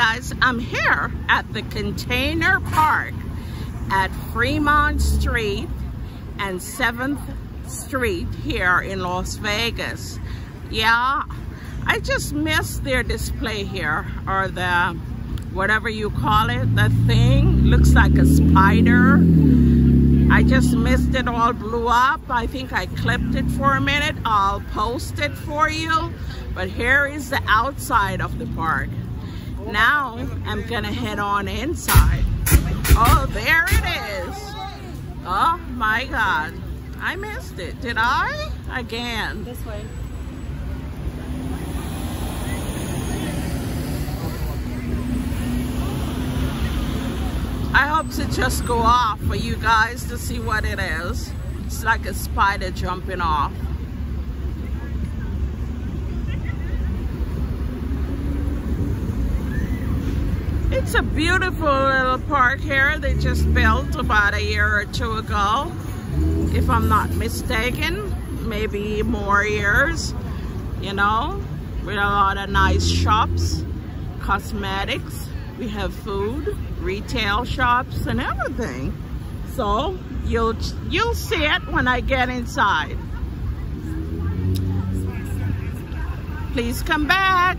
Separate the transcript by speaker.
Speaker 1: guys, I'm here at the Container Park at Fremont Street and 7th Street here in Las Vegas. Yeah, I just missed their display here, or the, whatever you call it, the thing. Looks like a spider. I just missed it all blew up. I think I clipped it for a minute. I'll post it for you. But here is the outside of the park. Now I'm gonna head on inside. Oh, there it is. Oh my God. I missed it. Did I? Again.
Speaker 2: This way.
Speaker 1: I hope to just go off for you guys to see what it is. It's like a spider jumping off. It's a beautiful little park here they just built about a year or two ago. If I'm not mistaken, maybe more years, you know, with a lot of nice shops, cosmetics, we have food, retail shops and everything. So you'll you'll see it when I get inside. Please come back.